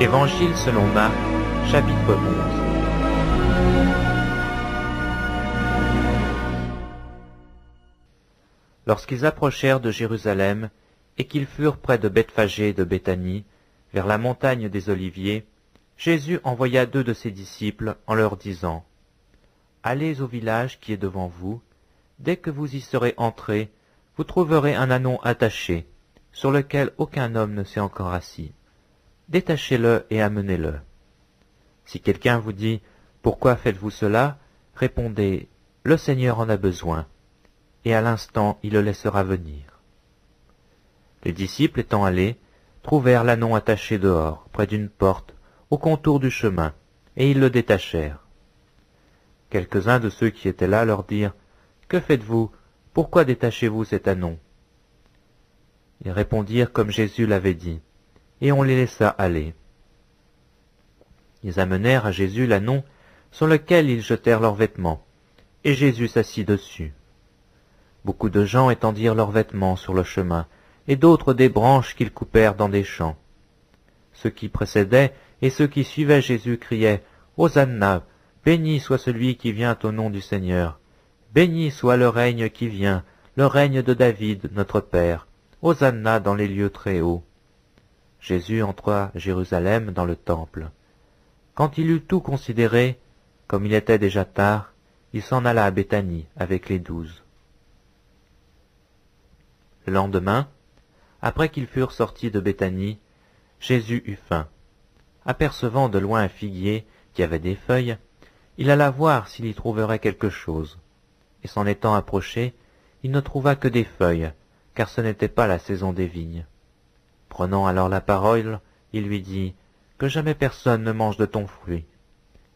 Évangile selon Marc, chapitre 11. Lorsqu'ils approchèrent de Jérusalem et qu'ils furent près de Bethphagée de Béthanie, vers la montagne des Oliviers, Jésus envoya deux de ses disciples en leur disant, Allez au village qui est devant vous, dès que vous y serez entrés, vous trouverez un anon attaché, sur lequel aucun homme ne s'est encore assis. Détachez-le et amenez-le. Si quelqu'un vous dit, Pourquoi faites-vous cela? répondez, Le Seigneur en a besoin, et à l'instant il le laissera venir. Les disciples étant allés, trouvèrent l'anon attaché dehors, près d'une porte, au contour du chemin, et ils le détachèrent. Quelques-uns de ceux qui étaient là leur dirent, Que faites-vous? Pourquoi détachez-vous cet anon Ils répondirent comme Jésus l'avait dit, et on les laissa aller. Ils amenèrent à Jésus l'anon sur lequel ils jetèrent leurs vêtements, et Jésus s'assit dessus. Beaucoup de gens étendirent leurs vêtements sur le chemin, et d'autres des branches qu'ils coupèrent dans des champs. Ceux qui précédaient et ceux qui suivaient Jésus criaient Hosanna, béni soit celui qui vient au nom du Seigneur. Béni soit le règne qui vient, le règne de David, notre Père. Hosanna dans les lieux très hauts. Jésus entra à Jérusalem dans le temple. Quand il eut tout considéré, comme il était déjà tard, il s'en alla à Béthanie avec les douze. Le lendemain, après qu'ils furent sortis de Béthanie, Jésus eut faim. Apercevant de loin un figuier qui avait des feuilles, il alla voir s'il y trouverait quelque chose. Et s'en étant approché, il ne trouva que des feuilles, car ce n'était pas la saison des vignes. Prenant alors la parole, il lui dit, Que jamais personne ne mange de ton fruit.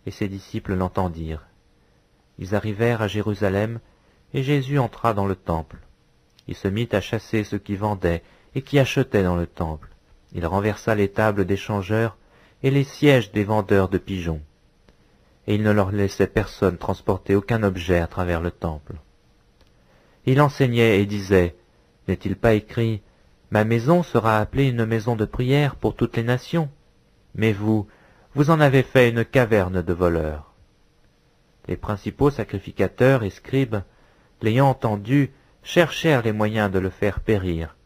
Et ses disciples l'entendirent. Ils arrivèrent à Jérusalem, et Jésus entra dans le temple. Il se mit à chasser ceux qui vendaient et qui achetaient dans le temple. Il renversa les tables des changeurs et les sièges des vendeurs de pigeons. Et il ne leur laissait personne transporter aucun objet à travers le temple. Il enseignait et disait, N'est-il pas écrit, Ma maison sera appelée une maison de prière pour toutes les nations Mais vous, vous en avez fait une caverne de voleurs. Les principaux sacrificateurs et scribes, l'ayant entendu, cherchèrent les moyens de le faire périr,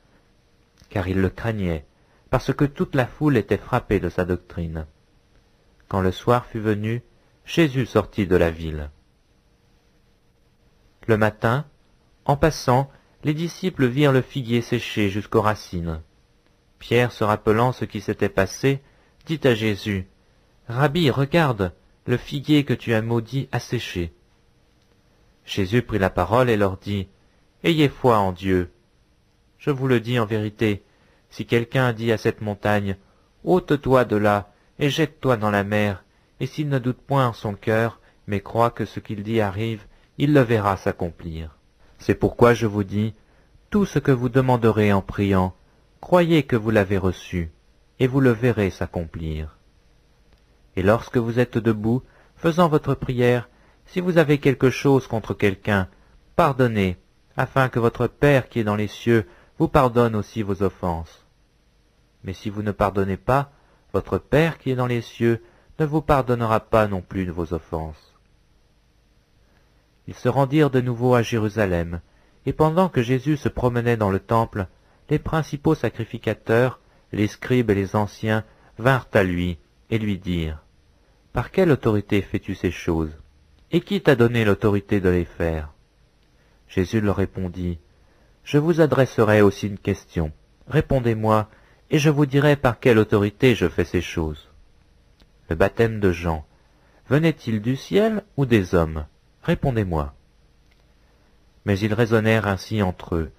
car ils le craignaient, parce que toute la foule était frappée de sa doctrine. Quand le soir fut venu, Jésus sortit de la ville. Le matin, en passant, les disciples virent le figuier séché jusqu'aux racines. Pierre, se rappelant ce qui s'était passé, dit à Jésus, Rabbi, regarde, le figuier que tu as maudit a séché. Jésus prit la parole et leur dit, Ayez foi en Dieu. Je vous le dis en vérité, si quelqu'un dit à cette montagne, ôte-toi de là, et jette-toi dans la mer, et s'il ne doute point en son cœur, mais croit que ce qu'il dit arrive, il le verra s'accomplir. C'est pourquoi je vous dis, tout ce que vous demanderez en priant, croyez que vous l'avez reçu, et vous le verrez s'accomplir. Et lorsque vous êtes debout, faisant votre prière, si vous avez quelque chose contre quelqu'un, pardonnez, afin que votre Père qui est dans les cieux vous pardonne aussi vos offenses. Mais si vous ne pardonnez pas, votre Père qui est dans les cieux ne vous pardonnera pas non plus vos offenses. Ils se rendirent de nouveau à Jérusalem, et pendant que Jésus se promenait dans le temple, les principaux sacrificateurs, les scribes et les anciens vinrent à lui et lui dirent, Par quelle autorité fais-tu ces choses? Et qui t'a donné l'autorité de les faire? Jésus leur répondit, Je vous adresserai aussi une question. Répondez-moi, et je vous dirai par quelle autorité je fais ces choses. Le baptême de Jean, venait-il du ciel ou des hommes? Répondez-moi. Mais ils raisonnèrent ainsi entre eux.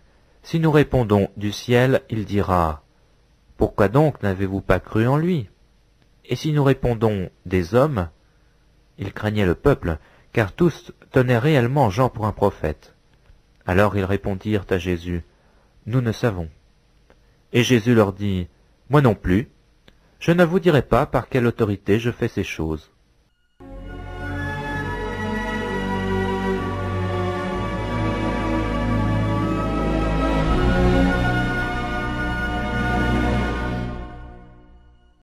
Si nous répondons du ciel, il dira, Pourquoi donc n'avez-vous pas cru en lui? Et si nous répondons des hommes, il craignait le peuple, car tous tenaient réellement Jean pour un prophète. Alors ils répondirent à Jésus, Nous ne savons. Et Jésus leur dit, Moi non plus, je ne vous dirai pas par quelle autorité je fais ces choses.